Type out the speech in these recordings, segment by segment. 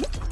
응?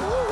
you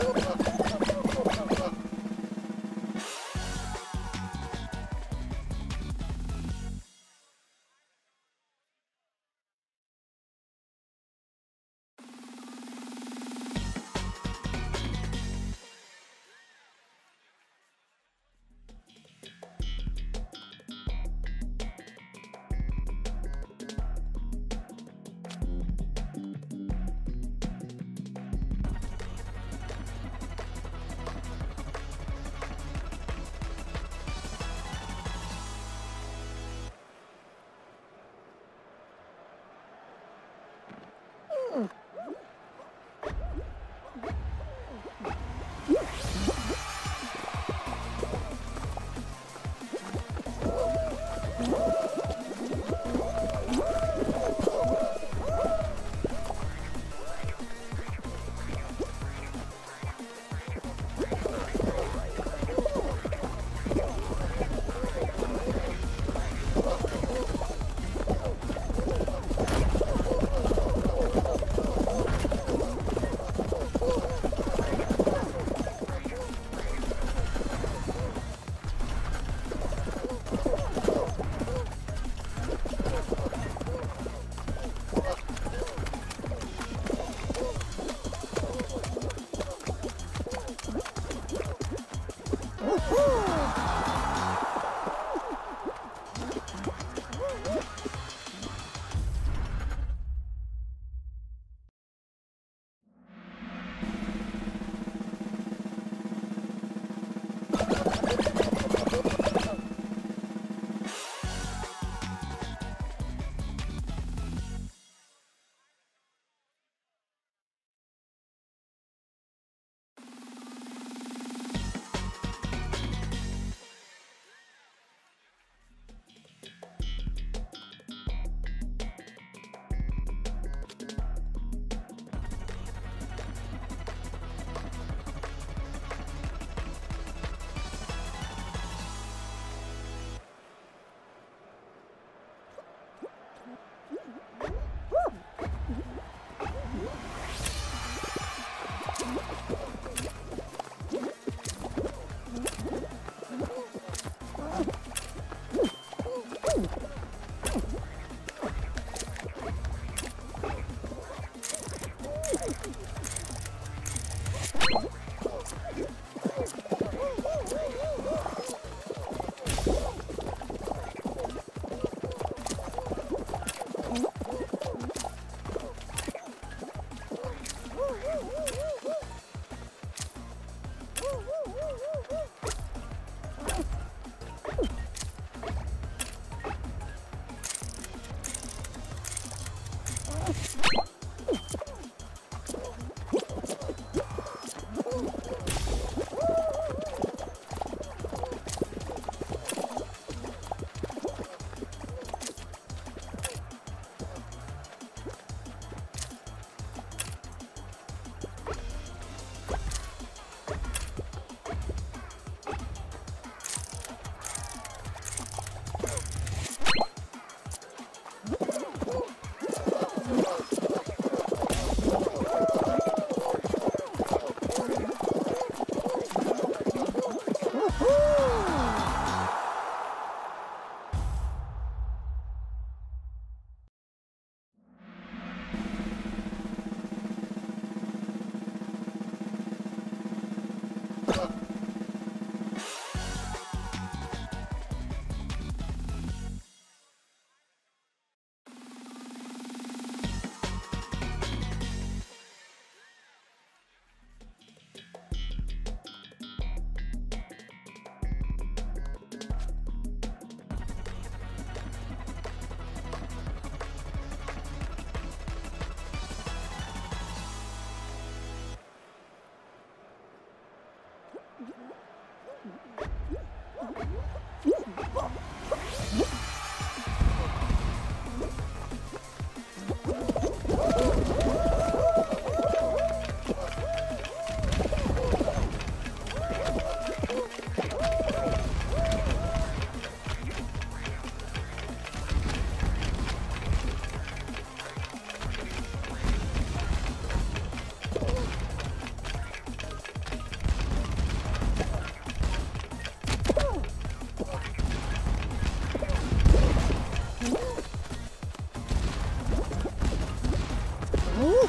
Oh,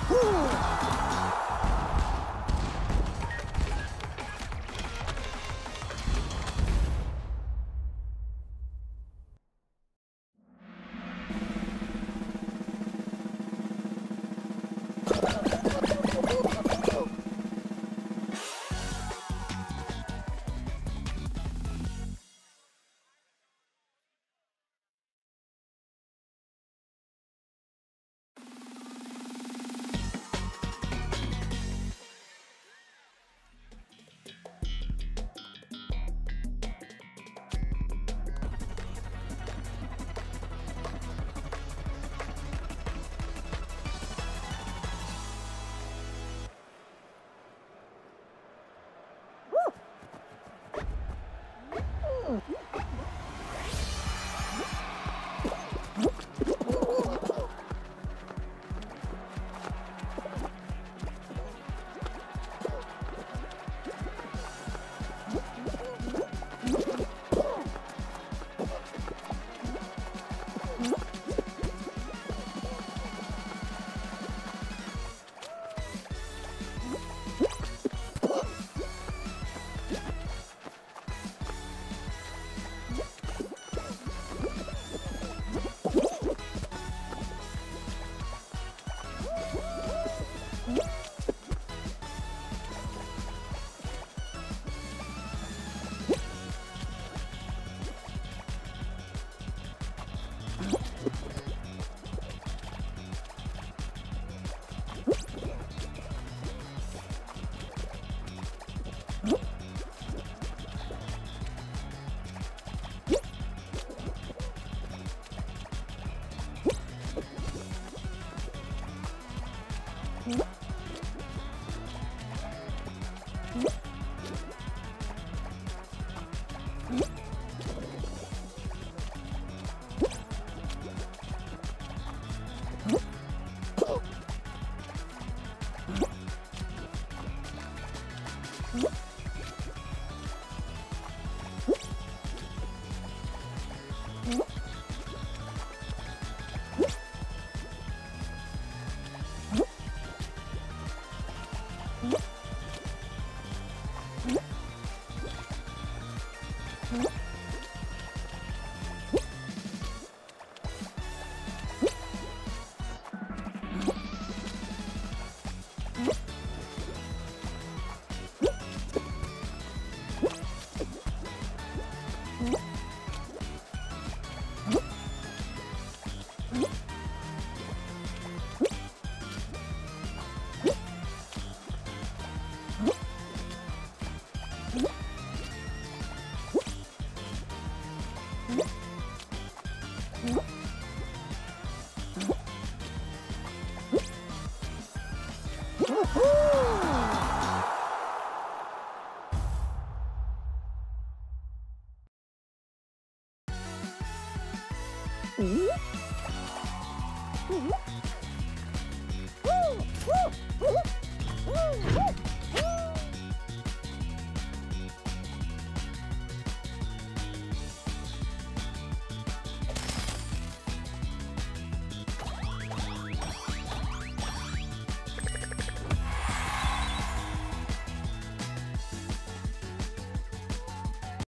呼。Woo! 응?